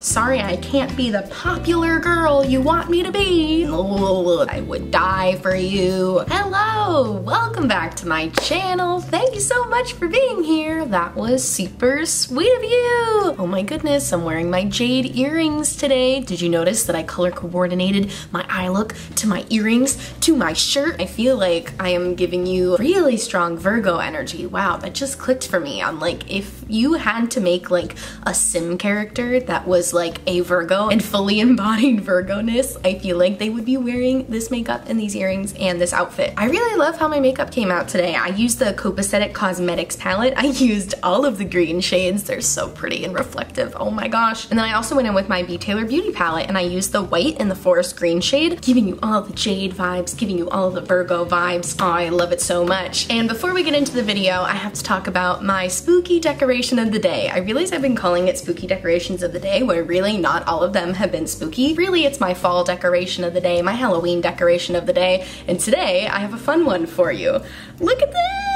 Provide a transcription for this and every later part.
Sorry, I can't be the popular girl you want me to be. I would die for you. Hello, welcome back to my channel. Thank you so much for being here. That was super sweet of you. Oh my goodness, I'm wearing my jade earrings today. Did you notice that I color coordinated my eye look to my earrings to my shirt? I feel like I am giving you really strong Virgo energy. Wow, that just clicked for me. I'm like, if you had to make like a sim character that was like a Virgo and fully embodied Virgo-ness, I feel like they would be wearing this makeup and these earrings and this outfit. I really love how my makeup came out today. I used the Copacetic Cosmetics palette. I used all of the green shades. They're so pretty and reflective. Oh my gosh. And then I also went in with my B. Taylor Beauty palette and I used the white and the forest green shade, giving you all the jade vibes, giving you all the Virgo vibes. Oh, I love it so much. And before we get into the video, I have to talk about my spooky decoration of the day. I realize I've been calling it spooky decorations of the day where really not all of them have been spooky. Really, it's my fall decoration of the day, my Halloween decoration of the day, and today I have a fun one for you. Look at this!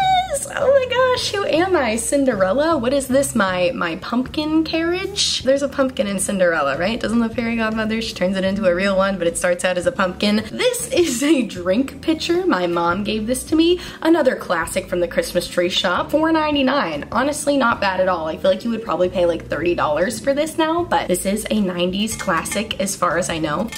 Oh my gosh, who am I? Cinderella? What is this, my, my pumpkin carriage? There's a pumpkin in Cinderella, right? Doesn't the fairy godmother, she turns it into a real one, but it starts out as a pumpkin. This is a drink pitcher. My mom gave this to me. Another classic from the Christmas tree shop, $4.99. Honestly, not bad at all. I feel like you would probably pay like $30 for this now, but this is a 90s classic as far as I know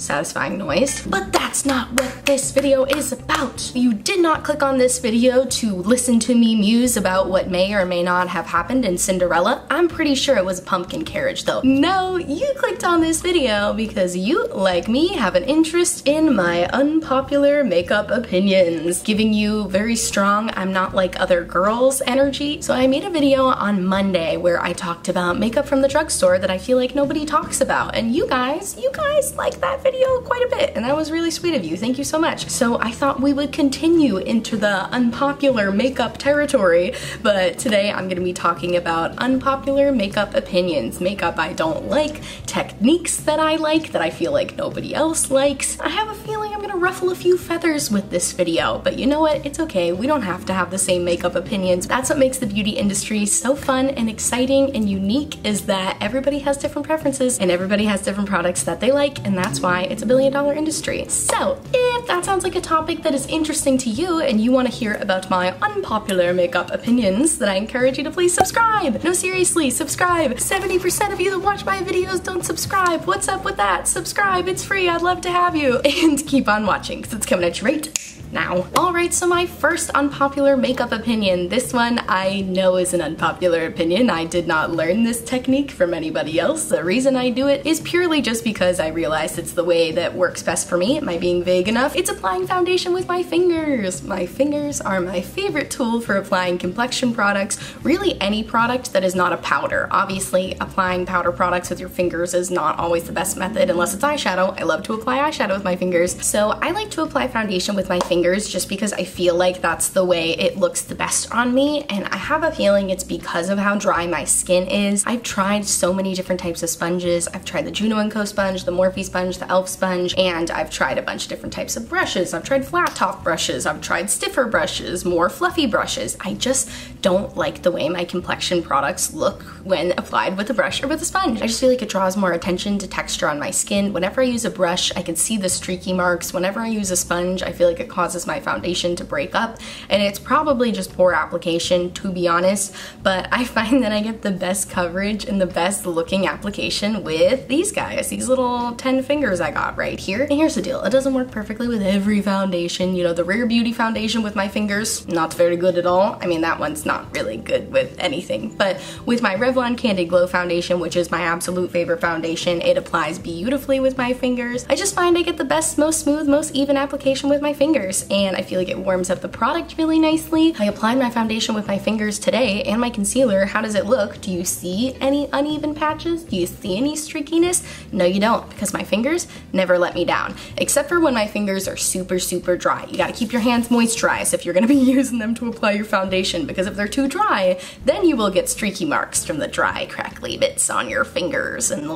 satisfying noise. But that's not what this video is about. You did not click on this video to listen to me muse about what may or may not have happened in Cinderella. I'm pretty sure it was a pumpkin carriage though. No, you clicked on this video because you, like me, have an interest in my unpopular makeup opinions, giving you very strong I'm not like other girls energy. So I made a video on Monday where I talked about makeup from the drugstore that I feel like nobody talks about. And you guys, you guys like that video video quite a bit and that was really sweet of you. Thank you so much. So I thought we would continue into the unpopular makeup territory, but today I'm gonna be talking about unpopular makeup opinions, makeup I don't like, techniques that I like that I feel like nobody else likes. I have a feeling I'm gonna ruffle a few feathers with this video, but you know what? It's okay. We don't have to have the same makeup opinions. That's what makes the beauty industry so fun and exciting and unique is that everybody has different preferences and everybody has different products that they like and that's why why it's a billion dollar industry. So if that sounds like a topic that is interesting to you and you want to hear about my unpopular makeup opinions, then I encourage you to please subscribe. No, seriously, subscribe. 70% of you that watch my videos don't subscribe. What's up with that? Subscribe, it's free, I'd love to have you. And keep on watching because it's coming at you right now. Alright, so my first unpopular makeup opinion. This one I know is an unpopular opinion. I did not learn this technique from anybody else. The reason I do it is purely just because I realized it's the way that works best for me. Am I being vague enough? It's applying foundation with my fingers. My fingers are my favorite tool for applying complexion products, really any product that is not a powder. Obviously, applying powder products with your fingers is not always the best method unless it's eyeshadow. I love to apply eyeshadow with my fingers. So I like to apply foundation with my fingers fingers just because I feel like that's the way it looks the best on me and I have a feeling it's because of how dry my skin is. I've tried so many different types of sponges. I've tried the Juno & Co sponge, the Morphe sponge, the e.l.f. sponge, and I've tried a bunch of different types of brushes. I've tried flat top brushes, I've tried stiffer brushes, more fluffy brushes. I just don't like the way my complexion products look when applied with a brush or with a sponge. I just feel like it draws more attention to texture on my skin. Whenever I use a brush, I can see the streaky marks. Whenever I use a sponge, I feel like it causes causes my foundation to break up and it's probably just poor application to be honest but I find that I get the best coverage and the best looking application with these guys these little 10 fingers I got right here. And here's the deal it doesn't work perfectly with every foundation you know the Rare Beauty foundation with my fingers not very good at all. I mean that one's not really good with anything but with my Revlon Candid Glow foundation which is my absolute favorite foundation it applies beautifully with my fingers. I just find I get the best most smooth most even application with my fingers and I feel like it warms up the product really nicely. I applied my foundation with my fingers today and my concealer. How does it look? Do you see any uneven patches? Do you see any streakiness? No, you don't because my fingers never let me down, except for when my fingers are super, super dry. You gotta keep your hands moisturized if you're gonna be using them to apply your foundation because if they're too dry, then you will get streaky marks from the dry, crackly bits on your fingers and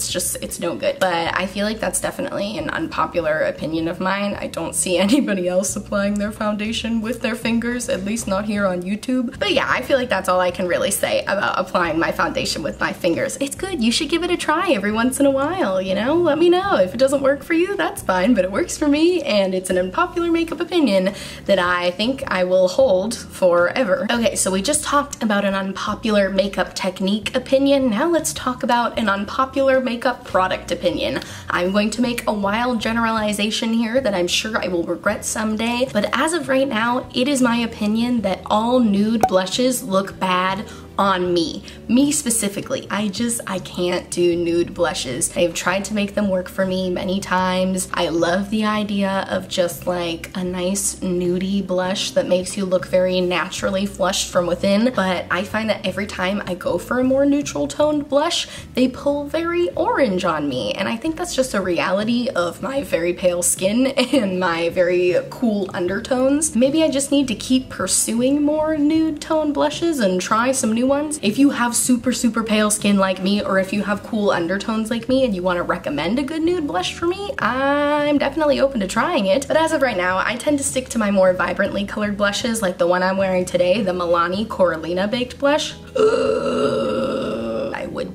it's just, it's no good. But I feel like that's definitely an unpopular opinion of mine. I don't see any anybody else applying their foundation with their fingers, at least not here on YouTube. But yeah, I feel like that's all I can really say about applying my foundation with my fingers. It's good, you should give it a try every once in a while, you know? Let me know. If it doesn't work for you, that's fine, but it works for me and it's an unpopular makeup opinion that I think I will hold forever. Okay, so we just talked about an unpopular makeup technique opinion. Now let's talk about an unpopular makeup product opinion. I'm going to make a wild generalization here that I'm sure I will regret someday, but as of right now, it is my opinion that all nude blushes look bad on me. Me specifically. I just, I can't do nude blushes. I've tried to make them work for me many times. I love the idea of just like a nice nudie blush that makes you look very naturally flushed from within, but I find that every time I go for a more neutral toned blush, they pull very orange on me. And I think that's just a reality of my very pale skin and my very cool undertones. Maybe I just need to keep pursuing more nude tone blushes and try some new ones. If you have super, super pale skin like me, or if you have cool undertones like me and you wanna recommend a good nude blush for me, I'm definitely open to trying it. But as of right now, I tend to stick to my more vibrantly colored blushes, like the one I'm wearing today, the Milani Coralina Baked Blush. Ugh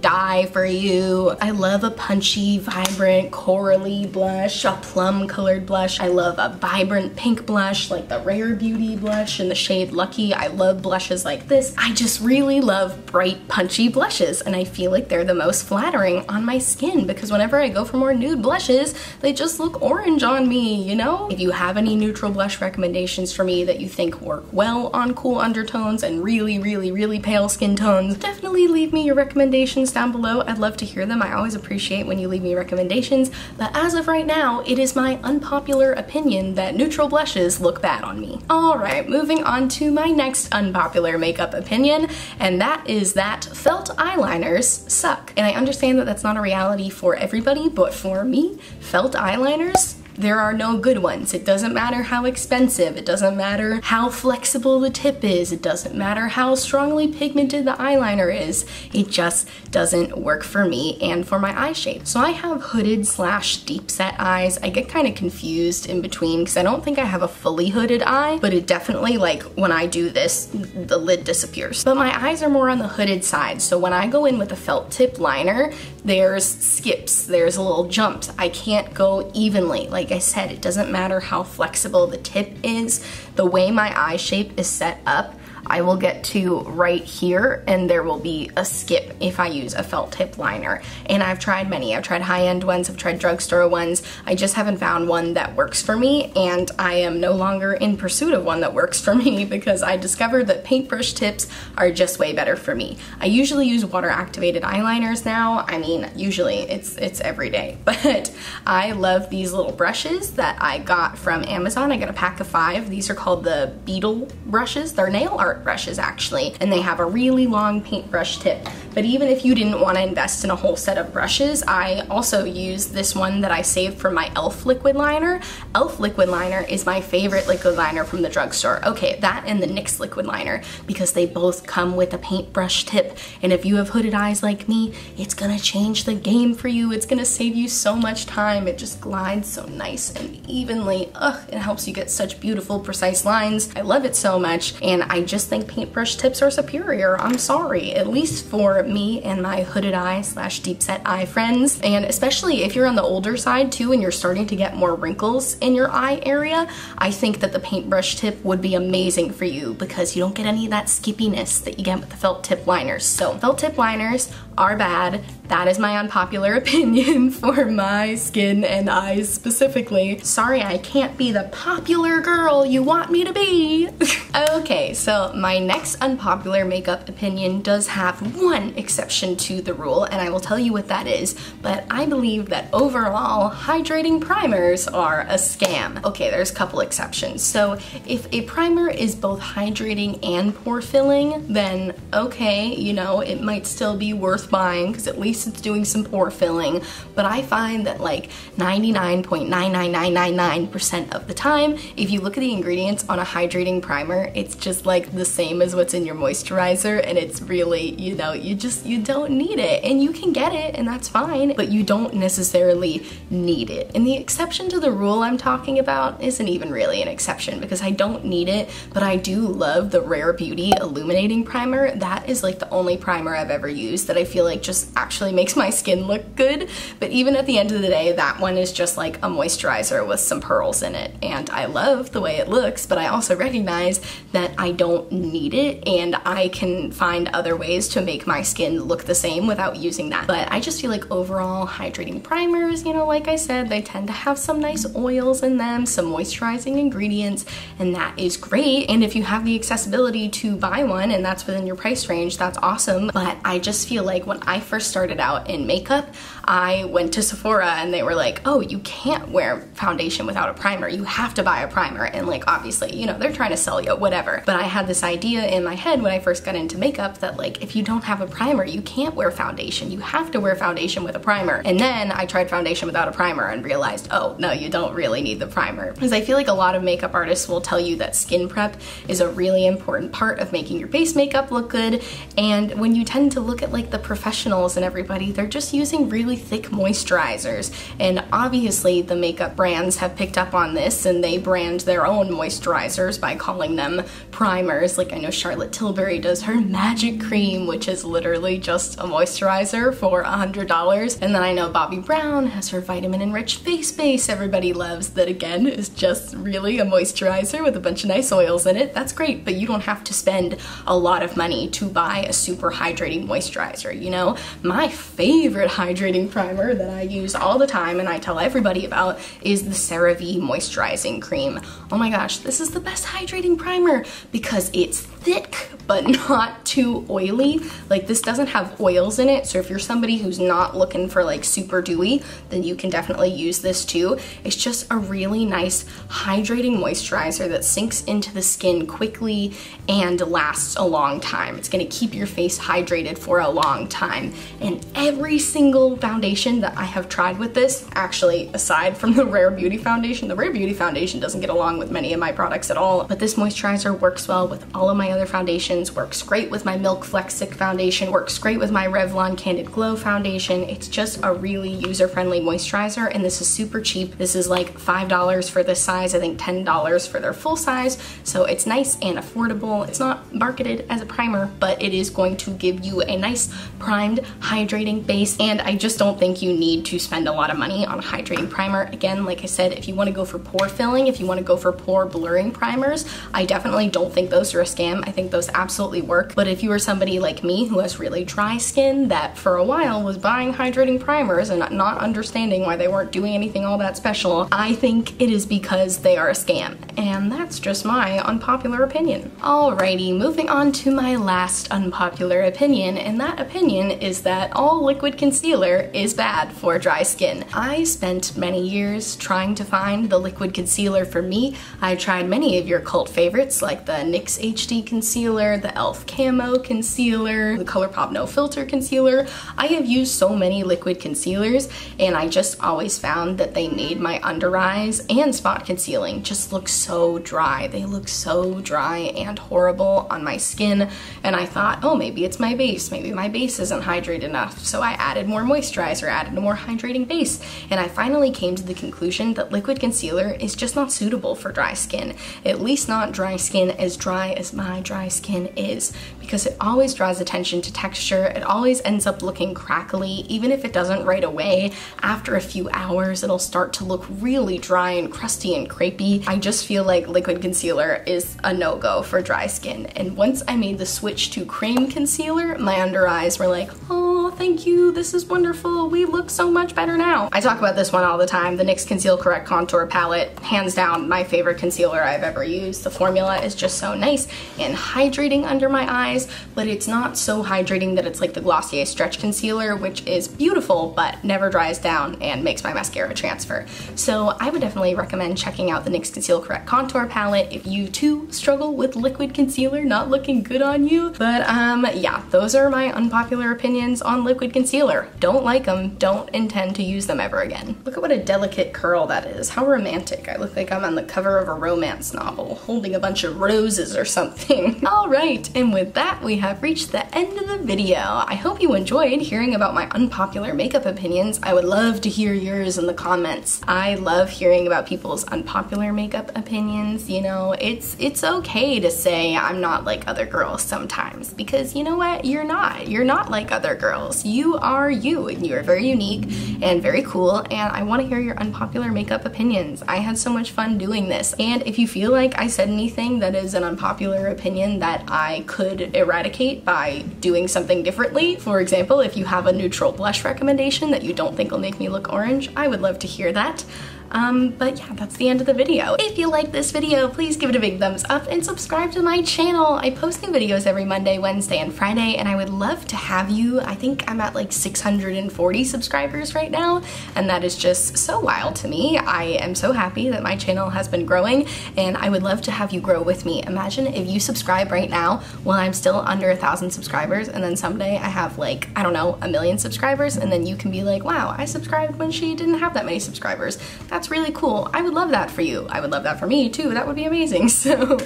die for you. I love a punchy, vibrant, corally blush, a plum colored blush. I love a vibrant pink blush like the Rare Beauty blush in the shade Lucky. I love blushes like this. I just really love bright, punchy blushes and I feel like they're the most flattering on my skin because whenever I go for more nude blushes, they just look orange on me, you know? If you have any neutral blush recommendations for me that you think work well on cool undertones and really, really, really pale skin tones, definitely leave me your recommendations recommendations down below. I'd love to hear them. I always appreciate when you leave me recommendations, but as of right now, it is my unpopular opinion that neutral blushes look bad on me. All right, moving on to my next unpopular makeup opinion, and that is that felt eyeliners suck. And I understand that that's not a reality for everybody, but for me, felt eyeliners there are no good ones. It doesn't matter how expensive, it doesn't matter how flexible the tip is, it doesn't matter how strongly pigmented the eyeliner is. It just doesn't work for me and for my eye shape. So I have hooded slash deep set eyes. I get kind of confused in between because I don't think I have a fully hooded eye, but it definitely like when I do this, the lid disappears. But my eyes are more on the hooded side. So when I go in with a felt tip liner, there's skips, there's a little jumps. I can't go evenly. Like I said, it doesn't matter how flexible the tip is. The way my eye shape is set up, I will get to right here and there will be a skip if I use a felt tip liner. And I've tried many. I've tried high-end ones, I've tried drugstore ones. I just haven't found one that works for me and I am no longer in pursuit of one that works for me because I discovered that paintbrush tips are just way better for me. I usually use water activated eyeliners now. I mean, usually it's, it's every day, but I love these little brushes that I got from Amazon. I got a pack of five. These are called the Beetle brushes. They're nail art brushes actually, and they have a really long paintbrush tip. But even if you didn't want to invest in a whole set of brushes, I also use this one that I saved from my e.l.f. liquid liner. e.l.f. liquid liner is my favorite liquid liner from the drugstore. Okay, that and the NYX liquid liner because they both come with a paintbrush tip. And if you have hooded eyes like me, it's gonna change the game for you. It's gonna save you so much time. It just glides so nice and evenly. Ugh, it helps you get such beautiful, precise lines. I love it so much. And I just just think paintbrush tips are superior. I'm sorry, at least for me and my hooded eye slash deep set eye friends. And especially if you're on the older side too and you're starting to get more wrinkles in your eye area, I think that the paintbrush tip would be amazing for you because you don't get any of that skippiness that you get with the felt tip liners. So felt tip liners are bad. That is my unpopular opinion for my skin and eyes specifically. Sorry, I can't be the popular girl you want me to be. okay, so my next unpopular makeup opinion does have one exception to the rule, and I will tell you what that is, but I believe that overall, hydrating primers are a scam. Okay, there's a couple exceptions. So if a primer is both hydrating and pore filling, then okay, you know, it might still be worth worth buying because at least it's doing some pore filling. But I find that like 99.99999% of the time, if you look at the ingredients on a hydrating primer, it's just like the same as what's in your moisturizer and it's really, you know, you just, you don't need it and you can get it and that's fine, but you don't necessarily need it. And the exception to the rule I'm talking about isn't even really an exception because I don't need it, but I do love the Rare Beauty Illuminating Primer. That is like the only primer I've ever used that I feel like just actually makes my skin look good. But even at the end of the day, that one is just like a moisturizer with some pearls in it. And I love the way it looks, but I also recognize that I don't need it and I can find other ways to make my skin look the same without using that. But I just feel like overall hydrating primers, you know, like I said, they tend to have some nice oils in them, some moisturizing ingredients, and that is great. And if you have the accessibility to buy one and that's within your price range, that's awesome. But I just feel like when I first started out in makeup, I went to Sephora and they were like, oh, you can't wear foundation without a primer. You have to buy a primer. And like, obviously, you know, they're trying to sell you, whatever. But I had this idea in my head when I first got into makeup that like, if you don't have a primer, you can't wear foundation. You have to wear foundation with a primer. And then I tried foundation without a primer and realized, oh, no, you don't really need the primer. Because I feel like a lot of makeup artists will tell you that skin prep is a really important part of making your base makeup look good. And when you tend to look at like the professionals and everybody, they're just using really thick moisturizers. And obviously the makeup brands have picked up on this and they brand their own moisturizers by calling them primers. Like I know Charlotte Tilbury does her magic cream, which is literally just a moisturizer for a $100. And then I know Bobbi Brown has her vitamin enriched face base everybody loves that again is just really a moisturizer with a bunch of nice oils in it. That's great, but you don't have to spend a lot of money to buy a super hydrating moisturizer, know? My favorite hydrating primer that I use all the time and I tell everybody about is the CeraVe Moisturizing Cream. Oh my gosh, this is the best hydrating primer because it's thick but not too oily. Like this doesn't have oils in it, so if you're somebody who's not looking for like super dewy, then you can definitely use this too. It's just a really nice hydrating moisturizer that sinks into the skin quickly and lasts a long time. It's gonna keep your face hydrated for a long time. And every single foundation that I have tried with this, actually aside from the Rare Beauty foundation, the Rare Beauty foundation doesn't get along with many of my products at all, but this moisturizer works well with all of my other foundations, works great with my Milk Flex Stick foundation, works great with my Revlon Candid Glow foundation. It's just a really user-friendly moisturizer and this is super cheap. This is like $5 for this size, I think $10 for their full size. So it's nice and affordable. It's not marketed as a primer, but it is going to give you a nice primed, hydrating base. And I just don't think you need to spend a lot of money on a hydrating primer. Again, like I said, if you wanna go for pore filling, if you wanna go for pore blurring primers, I definitely don't think those are a scam. I think those absolutely work. But if you are somebody like me who has really dry skin that for a while was buying hydrating primers and not understanding why they weren't doing anything all that special, I think it is because they are a scam. And that's just my unpopular opinion. Alrighty, moving on to my last unpopular opinion, and that opinion is that all liquid concealer is bad for dry skin. I spent many years trying to find the liquid concealer for me. I tried many of your cult favorites like the NYX HD concealer, the e.l.f. Camo concealer, the ColourPop No Filter concealer. I have used so many liquid concealers and I just always found that they made my under eyes and spot concealing just look so dry. They look so dry and horrible on my skin and I thought, oh, maybe it's my base. Maybe my base isn't hydrated enough. So I added more moisturizer, added a more hydrating base, and I finally came to the conclusion that liquid concealer is just not suitable for dry skin. At least not dry skin as dry as my dry skin is because it always draws attention to texture. It always ends up looking crackly, even if it doesn't right away. After a few hours, it'll start to look really dry and crusty and crepey. I just feel like liquid concealer is a no-go for dry skin. And once I made the switch to cream concealer, my under eyes were like, oh, thank you, this is wonderful. We look so much better now. I talk about this one all the time, the NYX Conceal Correct Contour Palette. Hands down, my favorite concealer I've ever used. The formula is just so nice and hydrating under my eyes, but it's not so hydrating that it's like the Glossier Stretch Concealer, which is beautiful, but never dries down and makes my mascara transfer. So I would definitely recommend checking out the NYX Conceal Correct Contour Palette if you too struggle with liquid concealer not looking good on you. But um, yeah, those are my unpopular opinions on liquid concealer. Don't like them, don't intend to use them ever again. Look at what a delicate curl that is. How romantic. I look like I'm on the cover of a romance novel, holding a bunch of roses or something. All right, and with that, we have reached the end of the video. I hope you enjoyed hearing about my unpopular makeup opinions. I would love to hear yours in the comments. I love hearing about people's unpopular makeup opinions. You know, it's it's okay to say I'm not like other girls sometimes because you know what? You're not. You're not like other girls. You are you and you are very unique and very cool and I want to hear your unpopular makeup opinions. I had so much fun doing this and if you feel like I said anything that is an unpopular opinion that I could eradicate by doing something differently, for example, if you have a neutral blush recommendation that you don't think will make me look orange, I would love to hear that. Um, but yeah, that's the end of the video. If you like this video, please give it a big thumbs up and subscribe to my channel. I post new videos every Monday, Wednesday, and Friday, and I would love to have you. I think I'm at like 640 subscribers right now, and that is just so wild to me. I am so happy that my channel has been growing, and I would love to have you grow with me. Imagine if you subscribe right now while I'm still under a thousand subscribers, and then someday I have like, I don't know, a million subscribers, and then you can be like, wow, I subscribed when she didn't have that many subscribers. That's that's really cool. I would love that for you. I would love that for me too. That would be amazing. So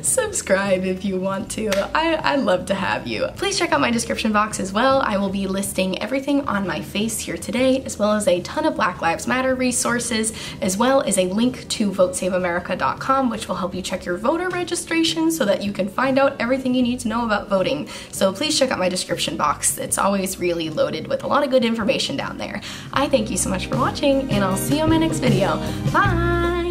subscribe if you want to. I, I'd love to have you. Please check out my description box as well. I will be listing everything on my face here today, as well as a ton of Black Lives Matter resources, as well as a link to votesaveamerica.com, which will help you check your voter registration so that you can find out everything you need to know about voting. So please check out my description box. It's always really loaded with a lot of good information down there. I thank you so much for watching, and I'll see you on my next video video. Bye!